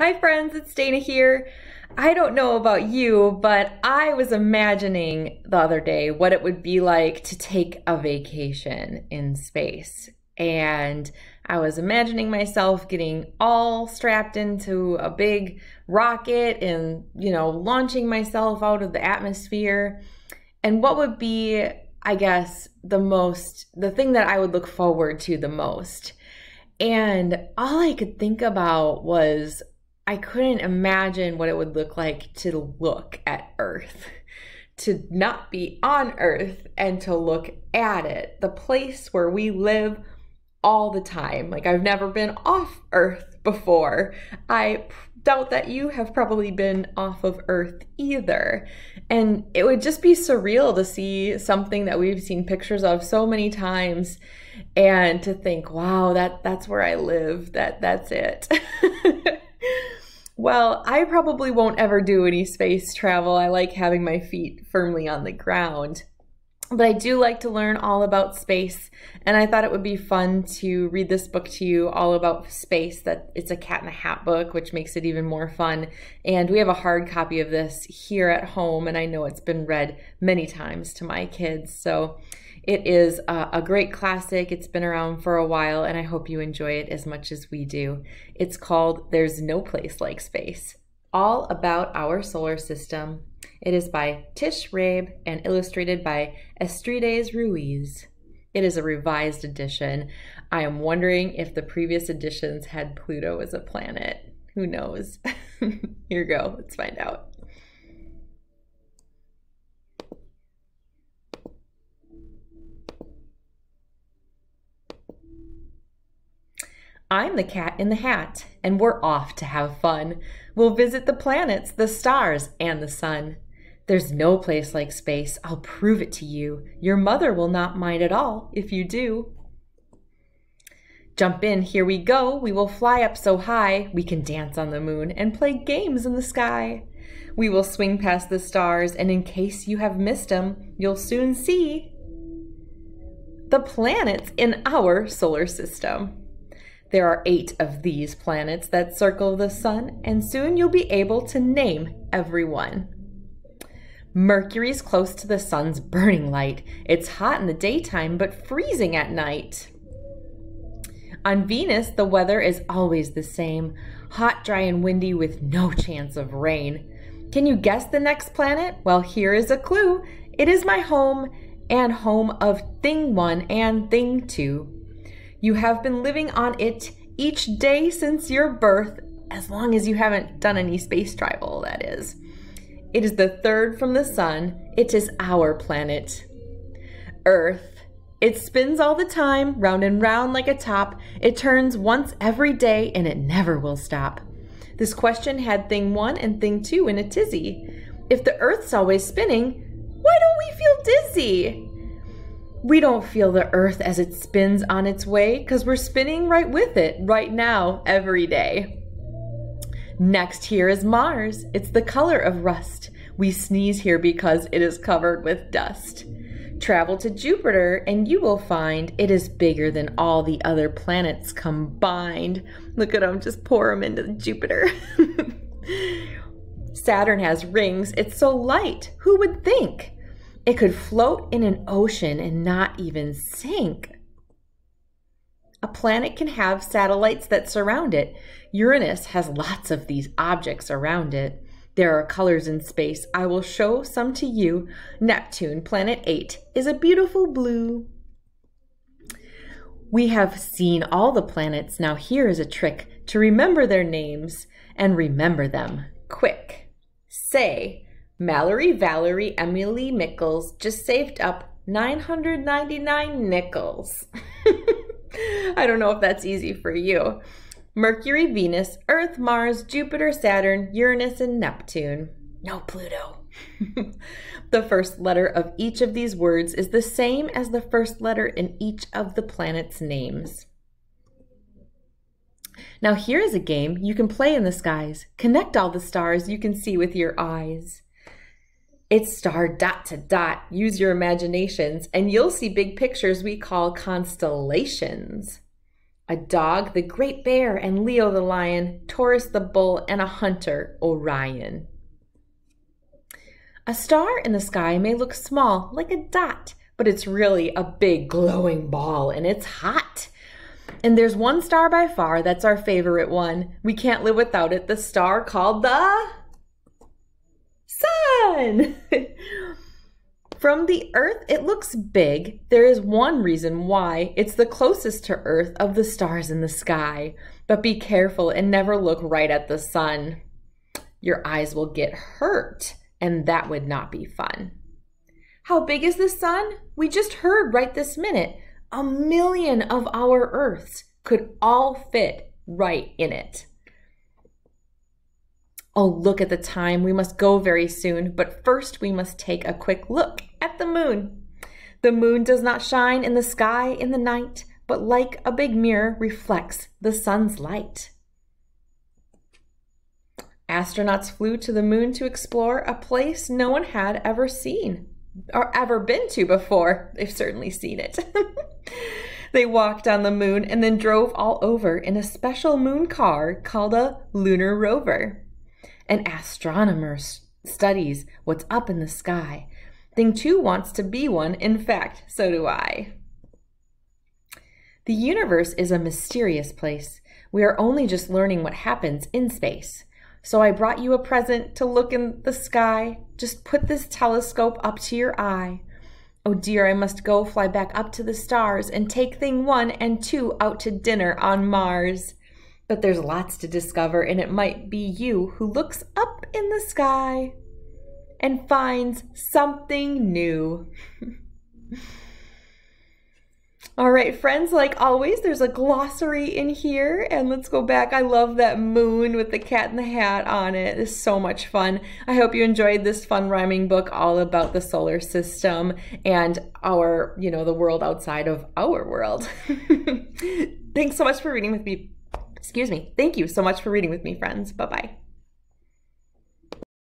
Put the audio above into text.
Hi friends, it's Dana here. I don't know about you, but I was imagining the other day what it would be like to take a vacation in space. And I was imagining myself getting all strapped into a big rocket and, you know, launching myself out of the atmosphere. And what would be, I guess, the most, the thing that I would look forward to the most. And all I could think about was I couldn't imagine what it would look like to look at Earth, to not be on Earth and to look at it, the place where we live all the time. Like, I've never been off Earth before. I doubt that you have probably been off of Earth either. And it would just be surreal to see something that we've seen pictures of so many times and to think, wow, that that's where I live. That that's it. Well, I probably won't ever do any space travel. I like having my feet firmly on the ground. But I do like to learn all about space, and I thought it would be fun to read this book to you all about space. That it's a cat in a hat book, which makes it even more fun. And we have a hard copy of this here at home, and I know it's been read many times to my kids. So it is a, a, great classic. It's been around for a while, and I hope you enjoy it as much as we do. It's called There's No Place Like Space All About Our Solar System. It is by Tish Rabe and illustrated by Aristides Ruiz. It is a revised edition. I am wondering if the previous editions had Pluto as a planet. Who knows? Here you go. Let's find out. I'm the cat in the hat, and we're off to have fun. We'll visit the planets, the stars, and the sun. There's no place like space. I'll prove it to you. Your mother will not mind at all if you do. Jump in, here we go. We will fly up so high. We can dance on the moon and play games in the sky. We will swing past the stars, and in case you have missed them, you'll soon see the planets in our solar system. There are eight of these planets that circle the sun, and soon you'll be able to name every one. Mercury's close to the sun's burning light. It's hot in the daytime, but freezing at night. On Venus, the weather is always the same hot, dry, and windy with no chance of rain. Can you guess the next planet? Well, here is a clue it is my home and home of Thing 1 and Thing 2. You have been living on it each day since your birth, as long as you haven't done any space travel, that is. It is the third from the sun. It is our planet. Earth. It spins all the time, round and round like a top. It turns once every day and it never will stop. This question had thing one and thing two in a tizzy. If the Earth's always spinning, why don't we feel dizzy? We don't feel the earth as it spins on its way because we're spinning right with it right now, every day. Next here is Mars. It's the color of rust. We sneeze here because it is covered with dust. Travel to Jupiter and you will find it is bigger than all the other planets combined. Look at them, just pour them into Jupiter. Saturn has rings. It's so light. Who would think? It could float in an ocean and not even sink. A planet can have satellites that surround it. Uranus has lots of these objects around it. There are colors in space. I will show some to you. Neptune, planet 8, is a beautiful blue. We have seen all the planets. Now, here is a trick to remember their names and remember them quick. Say, Mallory Valerie Emily Mickles just saved up 999 nickels. I don't know if that's easy for you. Mercury, Venus, Earth, Mars, Jupiter, Saturn, Uranus, and Neptune. No Pluto. the first letter of each of these words is the same as the first letter in each of the planets' names. Now, here is a game you can play in the skies. Connect all the stars you can see with your eyes. It's star dot to dot. Use your imaginations, and you'll see big pictures we call constellations. a dog, the great bear, and Leo the lion, Taurus the bull, and a hunter, Orion. A star in the sky may look small, like a dot, but it's really a big glowing ball and it's hot. And there's one star by far that's our favorite one. We can't live without it. The star called the sun. From the Earth, it looks big. There is one reason why. It's the closest to Earth of the stars in the sky. But be careful and never look right at the sun. Your eyes will get hurt, and that would not be fun. How big is the sun? We just heard right this minute. A million of our Earths could all fit right in it. Oh, look at the time. We must go very soon, but first we must take a quick look at the moon. The moon does not shine in the sky in the night, but like a big mirror reflects the sun's light. Astronauts flew to the moon to explore a place no one had ever seen or ever been to before. They've certainly seen it. they walked on the moon and then drove all over in a special moon car called a lunar rover. An astronomer studies what's up in the sky. Thing 2 wants to be one. In fact, so do I. The universe is a mysterious place. We are only just learning what happens in space. So I brought you a present to look in the sky. Just put this telescope up to your eye. Oh dear, I must go fly back up to the stars and take thing one and two out to dinner on Mars. But there's lots to discover, and it might be you who looks up in the sky and finds something new. All right, friends, like always, there's a glossary in here. And let's go back. I love that moon with the cat in the hat on it. It's so much fun. I hope you enjoyed this fun rhyming book all about the solar system and our, you know, the world outside of our world. Thanks so much for reading with me. Excuse me. Thank you so much for reading with me, friends. Bye bye.